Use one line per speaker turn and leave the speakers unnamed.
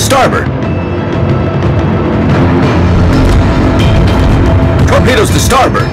starboard! Torpedoes to starboard!